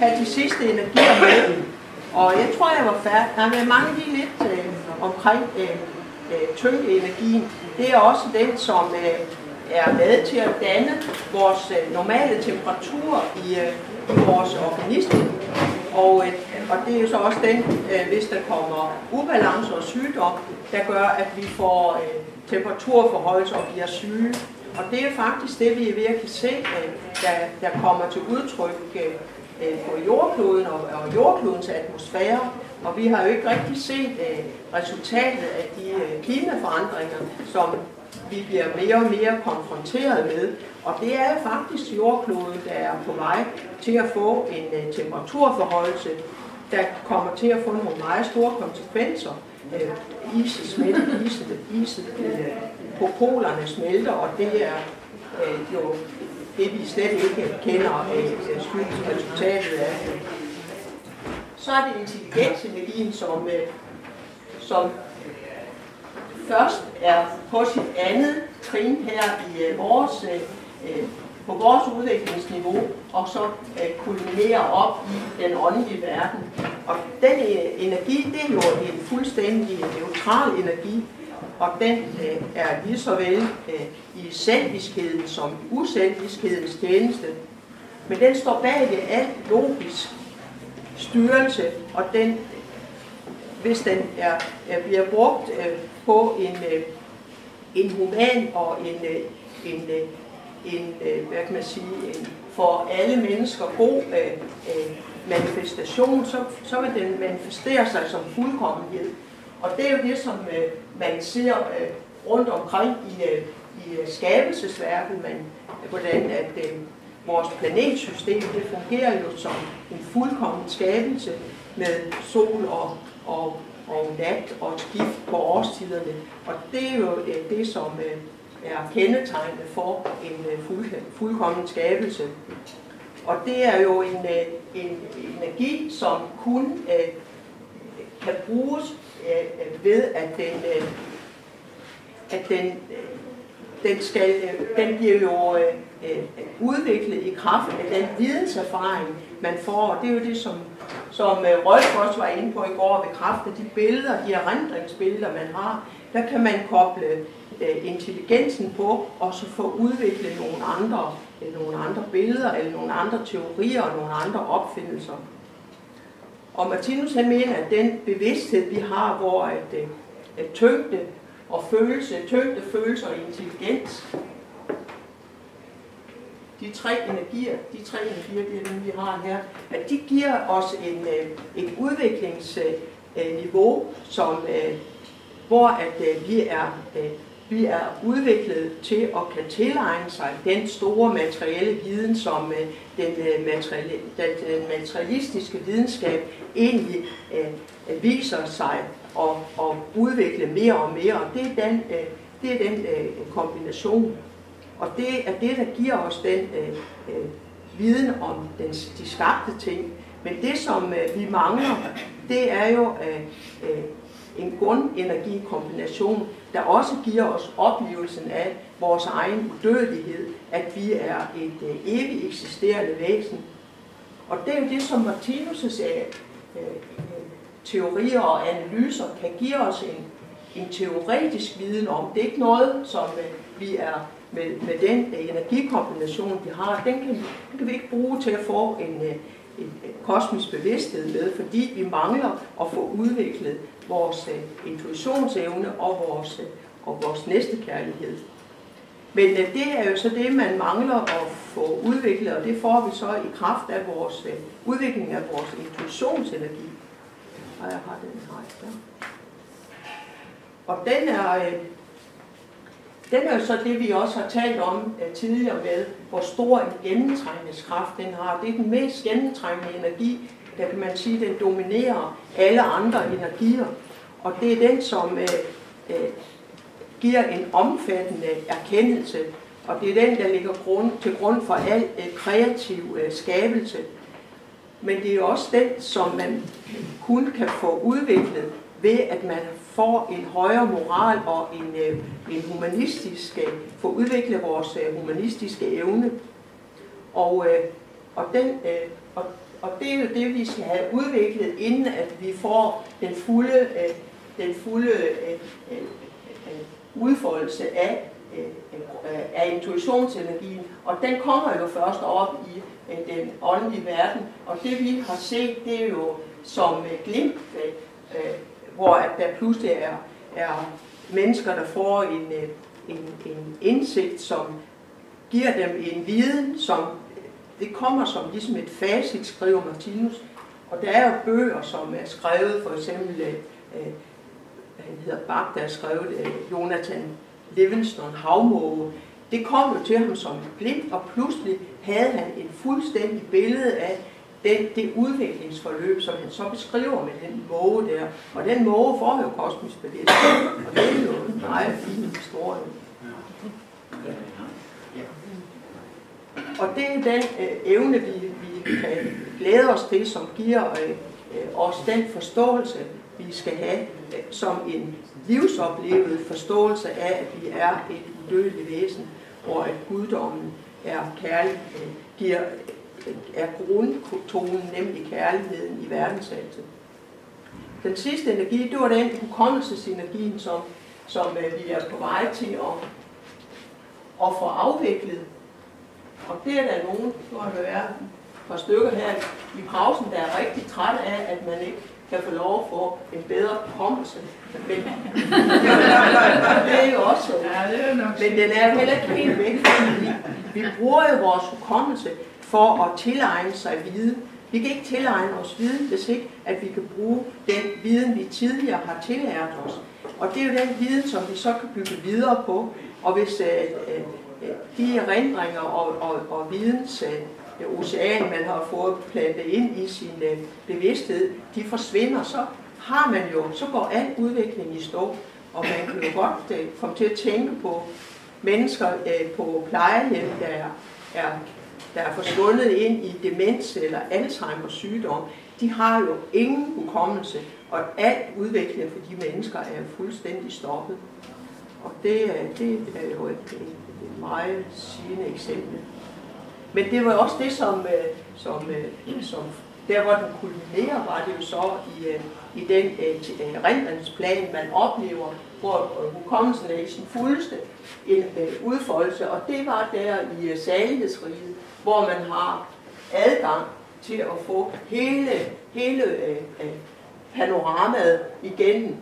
have de sidste energier med. Og jeg tror, jeg var færdig. Nej, men mange lige lidt øh, omkring øh, øh, tyngdeenergien. Det er også den, som øh, er med til at danne vores øh, normale temperatur i, øh, i vores organisme. Og, øh, og det er jo så også den, øh, hvis der kommer ubalance og sygdom, der gør, at vi får øh, temperaturforhold og bliver syge. Og det er faktisk det, vi er ved at kan se, øh, der, der kommer til udtryk øh, Øh, på jordkloden og, og jordklodens atmosfære. Og vi har jo ikke rigtig set øh, resultatet af de øh, klimaforandringer, som vi bliver mere og mere konfronteret med. Og det er faktisk jordkloden, der er på vej til at få en øh, temperaturforholdelse, der kommer til at få nogle meget store konsekvenser. Øh, iset smelter, iset, iset øh, på polerne smelter, og det er øh, jo det, vi slet ikke kender af skyldes resultatet af. Så er det intelligensenergien, som, øh, som først er på sit andet trin her i øh, vores, øh, på vores udviklingsniveau, og så kulminerer op i den åndelige verden. Og den energi, det er jo en fuldstændig neutral energi, og den øh, er lige så vel øh, i selviskheden som i uselviskhedens tjeneste. Men den står bag ved alt logisk styrelse, og den, hvis den er, er, bliver brugt øh, på en, øh, en human og en, øh, en, øh, en øh, hvad kan man sige, en for alle mennesker god øh, øh, manifestation, så, så vil den manifestere sig som fuldkommenhed. Og det er jo det, som øh, man ser øh, rundt omkring i, øh, i øh, skabelsesværket, men hvordan at øh, vores planetsystem det fungerer jo som en fuldkommen skabelse med sol og, og og nat og skift på årstiderne. Og det er jo øh, det, som øh, er kendetegnet for en øh, fuldkommen skabelse. Og det er jo en, øh, en energi, som kun øh, kan bruges Øh, øh, ved, at den, øh, at den, den, skal, den bliver jo udviklet i kraft af den videnserfaring, man får. Det er jo det, som som Rolf også var inde på i går, ved kraft af de billeder, de erindringsbilleder, man har, der kan man koble intelligensen på, og så få udviklet nogle andre, nogle andre billeder, eller nogle andre teorier, og nogle andre opfindelser. Og Martinus han mener, at den bevidsthed, vi har, hvor at, øh, at tyngde og følelse, tyngde, følelse og intelligens, de tre energier, de tre energier, det er dem, vi har her, at de giver os en, øh, et udviklingsniveau, som, øh, hvor at vi er, vi er udviklet til at kan tilegne sig den store materielle viden, som øh, den, øh, materielle, den øh, materialistiske videnskab egentlig viser sig at, at udvikle mere og mere. Og det er den, det er den kombination. Og det er det, der giver os den øh, viden om den, de skabte ting. Men det, som øh, vi mangler, det er jo øh, øh, en grundenergikombination, der også giver os oplevelsen af vores egen udødelighed, at vi er et øh, evigt eksisterende væsen. Og det er jo det, som Martinus' øh, øh teorier og analyser kan give os en, en teoretisk viden om. Det er ikke noget, som øh, vi er med, med den øh, energikombination, vi har, den kan, den kan vi ikke bruge til at få en, øh, en kosmisk bevidsthed med, fordi vi mangler at få udviklet vores øh, intuitionsevne og vores, øh, og vores næstekærlighed. Men øh, det er jo så det, man mangler at få udviklet, og det får vi så i kraft af vores udvikling af vores intuitionsenergi. Og jeg har den her. Der. Og den er, den er jo så det, vi også har talt om tidligere med, hvor stor en gennemtrængningskraft den har. Det er den mest gennemtrængende energi, der kan man sige, den dominerer alle andre energier. Og det er den, som øh, øh, giver en omfattende erkendelse, og det er den, der ligger grund, til grund for al øh, kreativ øh, skabelse. Men det er også den, som man kun kan få udviklet ved, at man får en højere moral og en, øh, en humanistisk, øh, få udviklet vores øh, humanistiske evne. Og, øh, og, den, øh, og, og det er jo det, vi skal have udviklet, inden at vi får den fulde, øh, den fulde øh, øh, øh, øh udfoldelse af, øh, øh, øh, af intuitionsenergien. Og den kommer jo først op i øh, den åndelige verden. Og det vi har set, det er jo som øh, glimt, øh, hvor at der pludselig er, er mennesker, der får en, øh, en, en indsigt, som giver dem en viden, som det kommer som ligesom et facit, skriver Martinus. Og der er jo bøger, som er skrevet, for eksempel, øh, han hedder Bach, der har skrevet øh, Jonathan Livingston Havmåge. Det kom jo til ham som et og pludselig havde han et fuldstændig billede af den, det udviklingsforløb, som han så beskriver med den måge der. Og den måge får jo kosmisk bevidsthed, og det er jo en meget fin historie. Og det er den øh, evne, vi, vi kan glæde os til, som giver øh, øh os den forståelse, vi skal have som en livsoplevet forståelse af, at vi er et udødeligt væsen, og at guddommen er kærlig, giver, er grundtonen, nemlig kærligheden i verdensaltet. Den sidste energi, det var den hukommelsesenergien, som, som øh, vi er på vej til at, at få afviklet og det er der nogen, nu har der været et par stykker her i pausen, der er rigtig træt af, at man ikke kan få lov at få en bedre hukommelse. Men det er jo også ja, det er nok Men den er heller ikke helt væk, vi bruger jo vores hukommelse for at tilegne sig viden. Vi kan ikke tilegne os viden, hvis ikke at vi kan bruge den viden, vi tidligere har tillært os. Og det er jo den viden, som vi så kan bygge videre på. Og hvis øh, øh, de erindringer og, og, og videns øh, ocean, man har fået plantet ind i sin øh, bevidsthed, de forsvinder, så har man jo, så går al udvikling i stå, og man kan jo godt øh, komme til at tænke på mennesker øh, på plejehjem, der er, er, der er forsvundet ind i demens eller Alzheimer's sygdom. De har jo ingen hukommelse, og al udvikling for de mennesker er fuldstændig stoppet. Og det, det er jo et, meget sigende eksempel. Men det var også det, som, øh, som, øh, som der hvor den kulminerer, var det jo så i, øh, i den erindringsplan, man oplever, hvor hukommelsen er i sin fuldeste en udfoldelse, og det var der i salighedsriget, hvor man har adgang til at få hele, hele panoramaet igen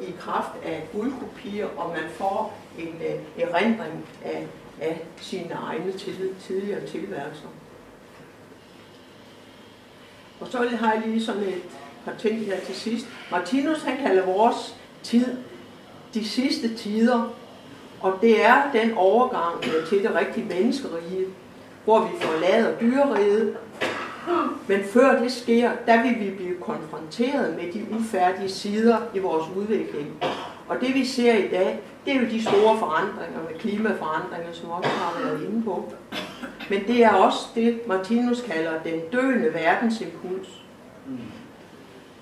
i kraft af guldkopier, og man får en erindring af af sine egne tidligere tilværelser. Og så har jeg lige sådan et par ting her til sidst. Martinus han kalder vores tid de sidste tider, og det er den overgang øh, til det rigtige menneskerige, hvor vi forlader dyreriget. Men før det sker, der vil vi blive konfronteret med de ufærdige sider i vores udvikling. Og det vi ser i dag, det er jo de store forandringer med klimaforandringer, som også har været inde på. Men det er også det, Martinus kalder den døende verdensimpuls.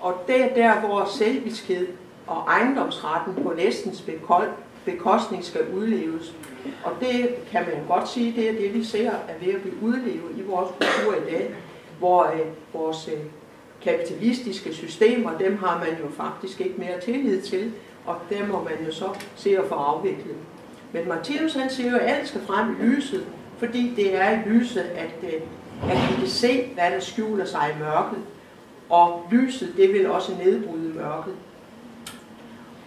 Og det er der, hvor selviskhed og ejendomsretten på næstens bekostning skal udleves. Og det kan man godt sige, det er det, vi ser er ved at blive udlevet i vores kultur i dag, hvor øh, vores øh, kapitalistiske systemer, dem har man jo faktisk ikke mere tillid til, og der må man jo så se at få afviklet. Men Martinus han siger jo, at alt skal frem i lyset, fordi det er i lyset, at, øh, at vi kan se, hvad der skjuler sig i mørket. Og lyset, det vil også nedbryde mørket.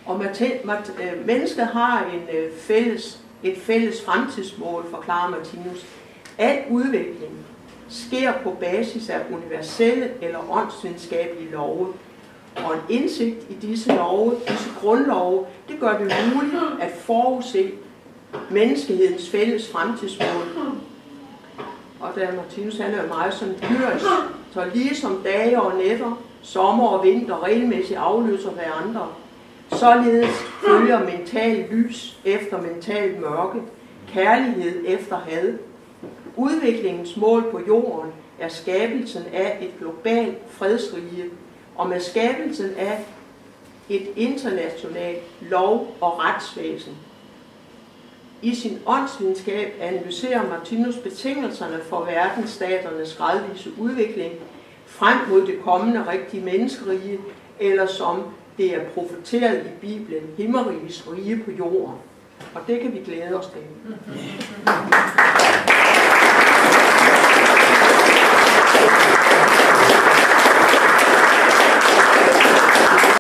Og øh, mennesket har en øh, fælles, et fælles fremtidsmål, forklarer Martinus. Al udvikling sker på basis af universelle eller åndsvidenskabelige love, og en indsigt i disse love, disse grundlove, det gør det muligt at forudse menneskehedens fælles fremtidsmål. Og der Martinus han er meget sådan dyrisk, så lige som dage og nætter, sommer og vinter regelmæssigt afløser hverandre, således følger mental lys efter mental mørke, kærlighed efter had. Udviklingens mål på jorden er skabelsen af et globalt fredsrige, og med skabelsen af et internationalt lov- og retsvæsen. I sin åndsvidenskab analyserer Martinus betingelserne for verdensstaternes gradvise udvikling, frem mod det kommende rigtige menneskerige, eller som det er profeteret i Bibelen, himmerigets rige på jorden. Og det kan vi glæde os til.